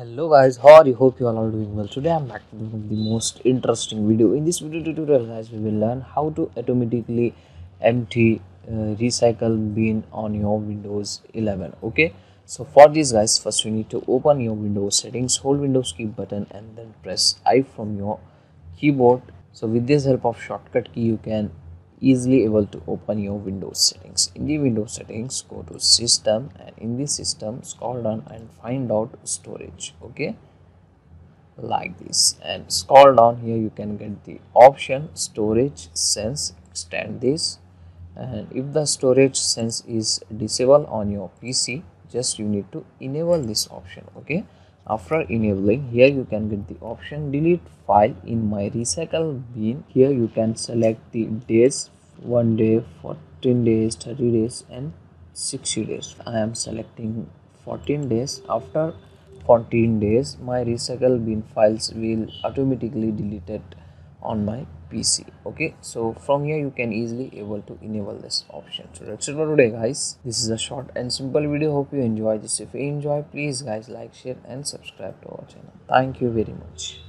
hello guys how are you? Hope you are all are doing well. Today i'm back with the most interesting video. In this video tutorial guys we will learn how to automatically empty uh, recycle bin on your windows 11 okay? So for this guys first you need to open your windows settings hold windows key button and then press i from your keyboard. So with this help of shortcut key you can easily able to open your windows settings. In the windows settings go to system and in the system scroll down and find out storage okay? Like this. And scroll down here you can get the option storage sense extend this. And if the storage sense is disabled on your pc just you need to enable this option okay? After enabling here you can get the option delete file in my recycle bin. Here you can select the days one day 14 days 30 days and 60 days. I am selecting 14 days. After 14 days my recycle bin files will automatically deleted on my pc okay? So from here you can easily able to enable this option. So that's it for today guys. This is a short and simple video. Hope you enjoy this. If you enjoy please guys like share and subscribe to our channel. Thank you very much